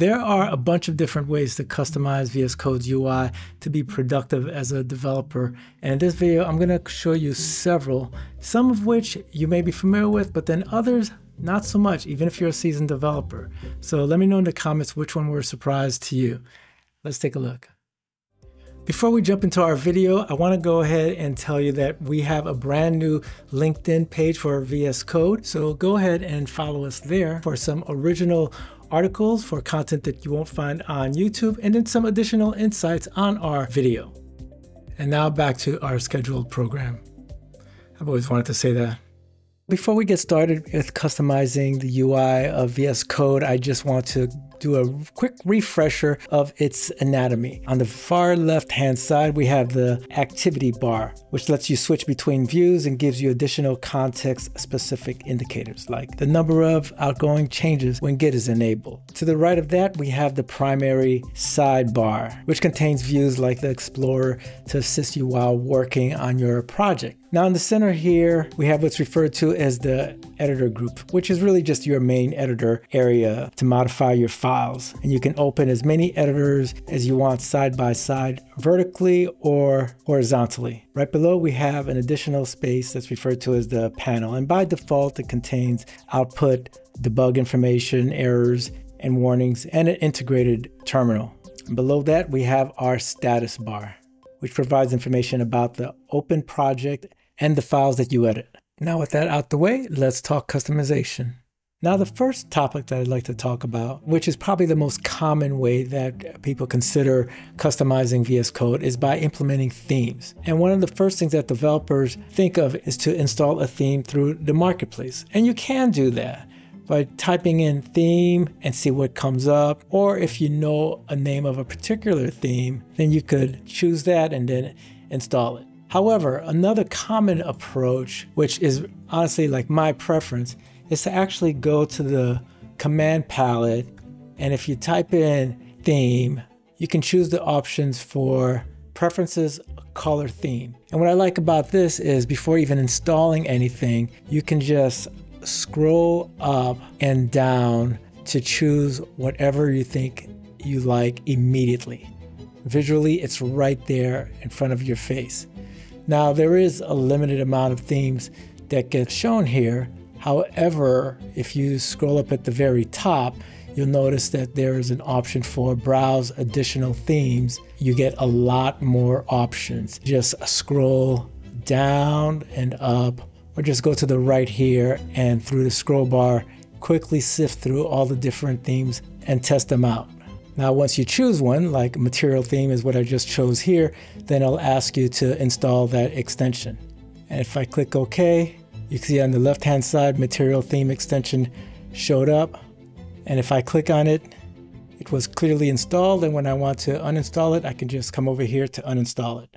There are a bunch of different ways to customize VS Code's UI to be productive as a developer. And in this video, I'm gonna show you several, some of which you may be familiar with, but then others not so much, even if you're a seasoned developer. So let me know in the comments which one were a surprise to you. Let's take a look. Before we jump into our video, I want to go ahead and tell you that we have a brand new LinkedIn page for VS Code. So go ahead and follow us there for some original articles for content that you won't find on YouTube, and then some additional insights on our video. And now back to our scheduled program. I've always wanted to say that. Before we get started with customizing the UI of VS Code, I just want to do a quick refresher of its anatomy. On the far left hand side, we have the activity bar, which lets you switch between views and gives you additional context specific indicators like the number of outgoing changes when Git is enabled. To the right of that, we have the primary sidebar, which contains views like the Explorer to assist you while working on your project. Now in the center here, we have what's referred to as the editor group, which is really just your main editor area to modify your files. And you can open as many editors as you want side by side, vertically or horizontally. Right below, we have an additional space that's referred to as the panel. And by default, it contains output, debug information, errors, and warnings, and an integrated terminal. Below that, we have our status bar, which provides information about the open project and the files that you edit. Now with that out the way, let's talk customization. Now the first topic that I'd like to talk about, which is probably the most common way that people consider customizing VS Code is by implementing themes. And one of the first things that developers think of is to install a theme through the marketplace. And you can do that by typing in theme and see what comes up. Or if you know a name of a particular theme, then you could choose that and then install it. However, another common approach, which is honestly like my preference, is to actually go to the command palette and if you type in theme, you can choose the options for preferences, color theme. And what I like about this is before even installing anything, you can just scroll up and down to choose whatever you think you like immediately. Visually, it's right there in front of your face. Now, there is a limited amount of themes that get shown here. However, if you scroll up at the very top, you'll notice that there is an option for browse additional themes. You get a lot more options. Just scroll down and up, or just go to the right here and through the scroll bar, quickly sift through all the different themes and test them out. Now, once you choose one, like material theme is what I just chose here, then it'll ask you to install that extension. And if I click OK, you can see on the left-hand side, material theme extension showed up. And if I click on it, it was clearly installed. And when I want to uninstall it, I can just come over here to uninstall it.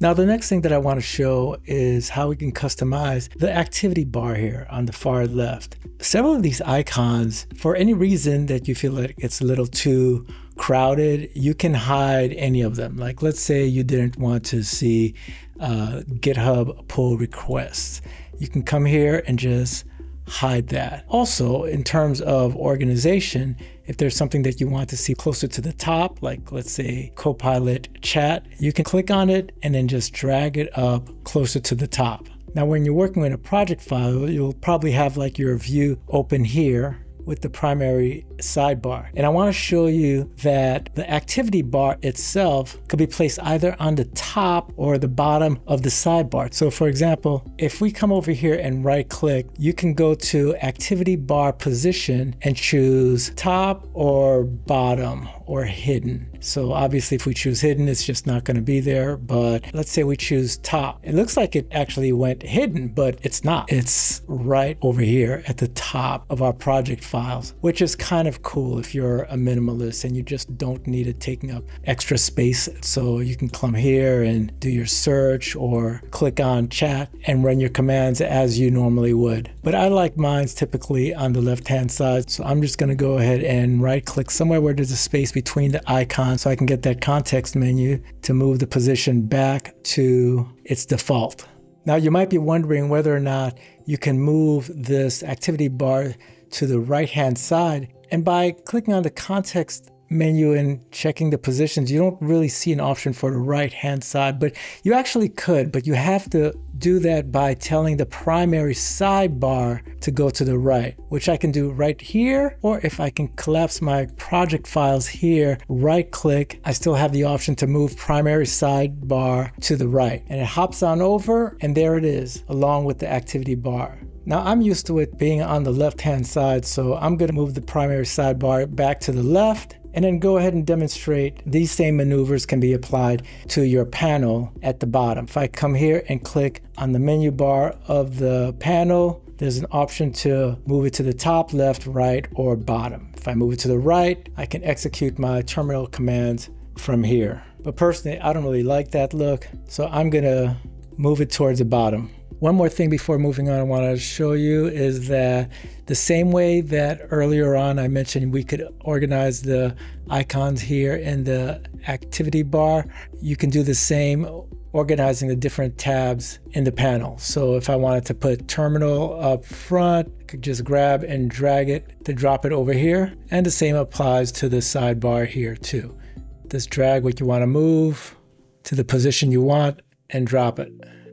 Now, the next thing that I want to show is how we can customize the activity bar here on the far left. Several of these icons, for any reason that you feel like it's a little too crowded, you can hide any of them. Like let's say you didn't want to see uh, GitHub pull requests. You can come here and just hide that. Also, in terms of organization, if there's something that you want to see closer to the top, like let's say Copilot chat, you can click on it and then just drag it up closer to the top. Now, when you're working with a project file, you'll probably have like your view open here with the primary sidebar. And I want to show you that the activity bar itself could be placed either on the top or the bottom of the sidebar. So for example, if we come over here and right click, you can go to activity bar position and choose top or bottom or hidden. So obviously if we choose hidden, it's just not gonna be there. But let's say we choose top. It looks like it actually went hidden, but it's not. It's right over here at the top of our project files, which is kind of cool if you're a minimalist and you just don't need it taking up extra space. So you can come here and do your search or click on chat and run your commands as you normally would. But I like mine's typically on the left-hand side. So I'm just gonna go ahead and right click somewhere where there's a space between the icons so I can get that context menu to move the position back to its default. Now you might be wondering whether or not you can move this activity bar to the right hand side And by clicking on the context menu and checking the positions, you don't really see an option for the right hand side, but you actually could, but you have to do that by telling the primary sidebar to go to the right, which I can do right here, or if I can collapse my project files here, right click, I still have the option to move primary sidebar to the right. And it hops on over, and there it is, along with the activity bar. Now I'm used to it being on the left hand side, so I'm gonna move the primary sidebar back to the left and then go ahead and demonstrate these same maneuvers can be applied to your panel at the bottom. If I come here and click on the menu bar of the panel, there's an option to move it to the top, left, right, or bottom. If I move it to the right, I can execute my terminal commands from here. But personally, I don't really like that look, so I'm gonna move it towards the bottom. One more thing before moving on, I want to show you is that the same way that earlier on I mentioned we could organize the icons here in the activity bar, you can do the same organizing the different tabs in the panel. So if I wanted to put terminal up front, I could just grab and drag it to drop it over here. And the same applies to the sidebar here too. Just drag what you want to move to the position you want and drop it.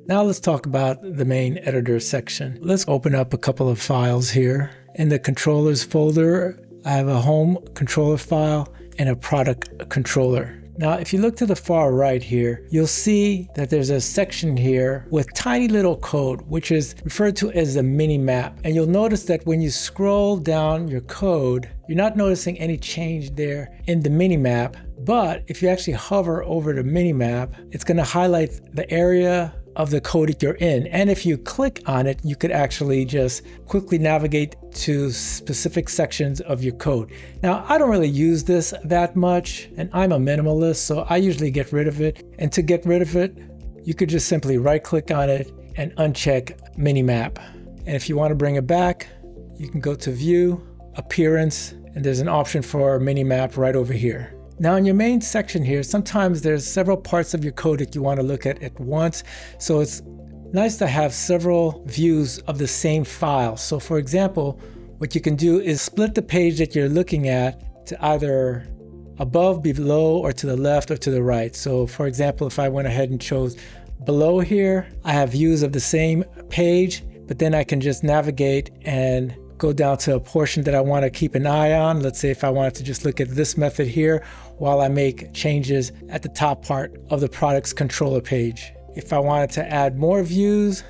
Now let's talk about the main editor section. Let's open up a couple of files here. In the controllers folder, I have a home controller file and a product controller. Now, if you look to the far right here, you'll see that there's a section here with tiny little code, which is referred to as the mini map. And you'll notice that when you scroll down your code, you're not noticing any change there in the mini map. But if you actually hover over the mini map, it's going to highlight the area of the code that you're in. And if you click on it, you could actually just quickly navigate to specific sections of your code. Now, I don't really use this that much, and I'm a minimalist, so I usually get rid of it. And to get rid of it, you could just simply right click on it and uncheck minimap. And if you want to bring it back, you can go to view, appearance, and there's an option for minimap right over here. Now in your main section here, sometimes there's several parts of your code that you want to look at at once. So it's nice to have several views of the same file. So for example, what you can do is split the page that you're looking at to either above, below, or to the left or to the right. So for example, if I went ahead and chose below here, I have views of the same page, but then I can just navigate and go down to a portion that I want to keep an eye on. Let's say if I wanted to just look at this method here while I make changes at the top part of the products controller page. If I wanted to add more views,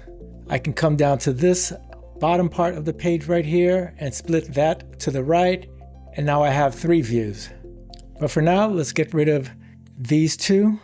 I can come down to this bottom part of the page right here and split that to the right. And now I have three views. But for now, let's get rid of these two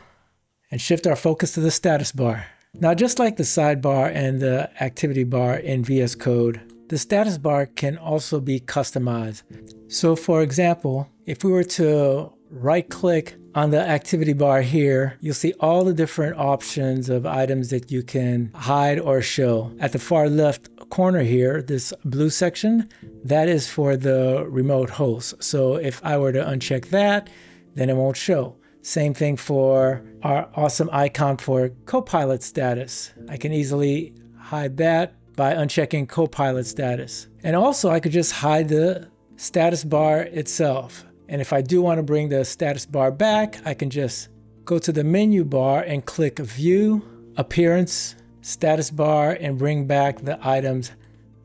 and shift our focus to the status bar. Now, just like the sidebar and the activity bar in VS Code, the status bar can also be customized. So for example, if we were to right click on the activity bar here, you'll see all the different options of items that you can hide or show. At the far left corner here, this blue section, that is for the remote host. So if I were to uncheck that, then it won't show. Same thing for our awesome icon for Copilot status. I can easily hide that by unchecking Copilot status. And also I could just hide the status bar itself. And if I do want to bring the status bar back, I can just go to the menu bar and click View, Appearance, Status Bar, and bring back the items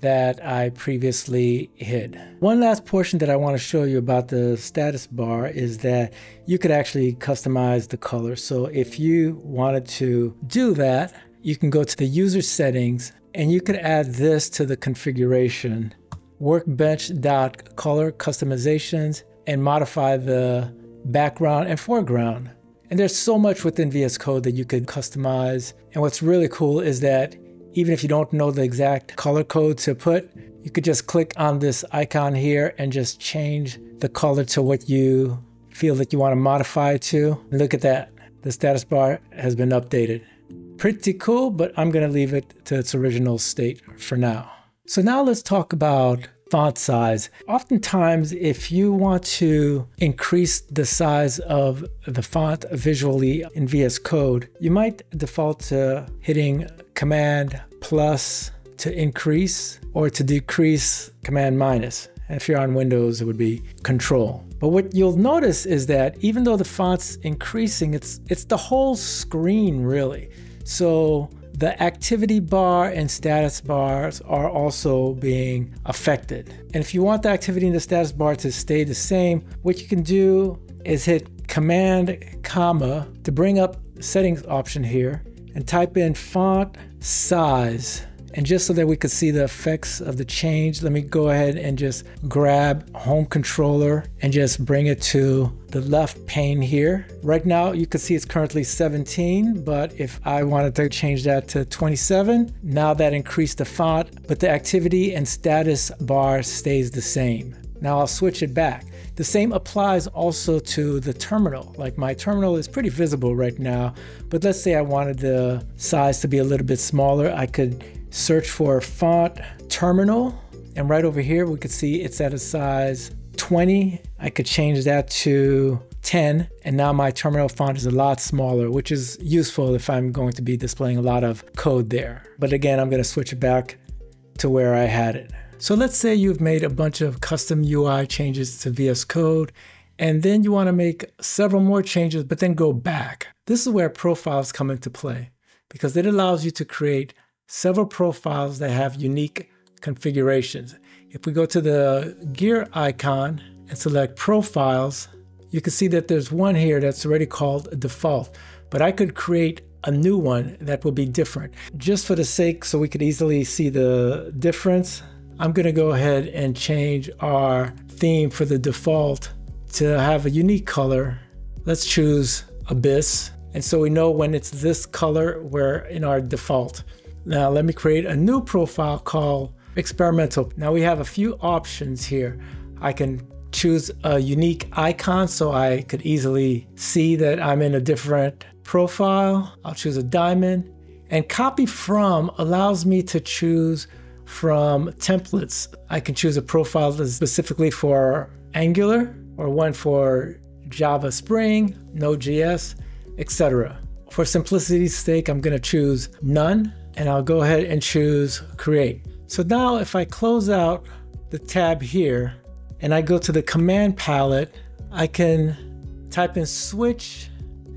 that I previously hid. One last portion that I want to show you about the status bar is that you could actually customize the color. So if you wanted to do that, you can go to the user settings and you could add this to the configuration, workbench.color customizations, and modify the background and foreground. And there's so much within VS Code that you could customize. And what's really cool is that even if you don't know the exact color code to put, you could just click on this icon here and just change the color to what you feel that you want to modify to. Look at that. The status bar has been updated pretty cool, but I'm going to leave it to its original state for now. So now let's talk about font size. Oftentimes, if you want to increase the size of the font visually in VS Code, you might default to hitting Command plus to increase or to decrease Command minus. And If you're on Windows, it would be Control. But what you'll notice is that even though the font's increasing, it's it's the whole screen really. So the activity bar and status bars are also being affected. And if you want the activity and the status bar to stay the same, what you can do is hit Command comma to bring up settings option here and type in font size and just so that we could see the effects of the change, let me go ahead and just grab home controller and just bring it to the left pane here. Right now, you can see it's currently 17, but if I wanted to change that to 27, now that increased the font, but the activity and status bar stays the same. Now I'll switch it back. The same applies also to the terminal. Like my terminal is pretty visible right now, but let's say I wanted the size to be a little bit smaller. I could search for font terminal. And right over here, we could see it's at a size 20. I could change that to 10. And now my terminal font is a lot smaller, which is useful if I'm going to be displaying a lot of code there. But again, I'm going to switch it back to where I had it. So let's say you've made a bunch of custom UI changes to VS Code, and then you want to make several more changes, but then go back. This is where profiles come into play because it allows you to create several profiles that have unique configurations. If we go to the gear icon and select profiles, you can see that there's one here that's already called default, but I could create a new one that will be different. Just for the sake so we could easily see the difference, I'm gonna go ahead and change our theme for the default to have a unique color. Let's choose Abyss. And so we know when it's this color, we're in our default. Now let me create a new profile called experimental. Now we have a few options here. I can choose a unique icon so I could easily see that I'm in a different profile. I'll choose a diamond and copy from allows me to choose from templates. I can choose a profile specifically for Angular or one for Java Spring, Node.js, etc. For simplicity's sake, I'm going to choose none and I'll go ahead and choose create. So now if I close out the tab here and I go to the command palette, I can type in switch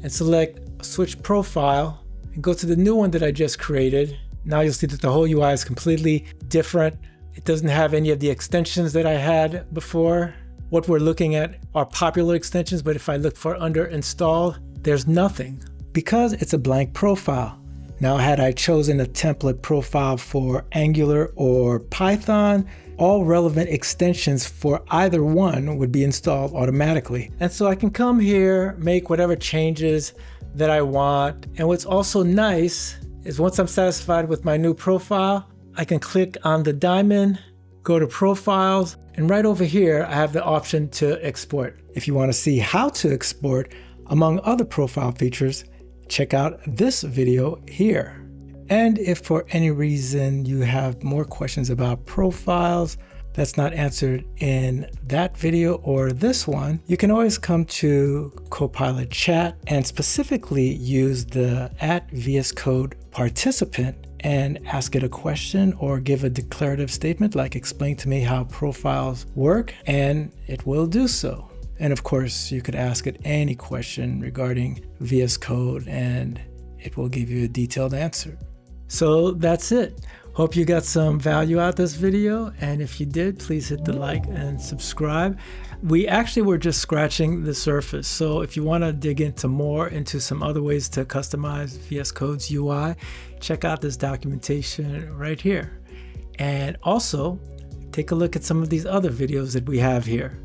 and select switch profile and go to the new one that I just created. Now you'll see that the whole UI is completely different. It doesn't have any of the extensions that I had before. What we're looking at are popular extensions, but if I look for under install, there's nothing because it's a blank profile. Now, had I chosen a template profile for Angular or Python, all relevant extensions for either one would be installed automatically. And so I can come here, make whatever changes that I want. And what's also nice is once I'm satisfied with my new profile, I can click on the diamond, go to profiles, and right over here, I have the option to export. If you want to see how to export, among other profile features, check out this video here. And if for any reason you have more questions about profiles that's not answered in that video or this one, you can always come to Copilot Chat and specifically use the at VS Code participant and ask it a question or give a declarative statement like explain to me how profiles work and it will do so. And of course, you could ask it any question regarding VS Code and it will give you a detailed answer. So that's it. Hope you got some value out this video. And if you did, please hit the like and subscribe. We actually were just scratching the surface. So if you want to dig into more into some other ways to customize VS Code's UI, check out this documentation right here. And also take a look at some of these other videos that we have here.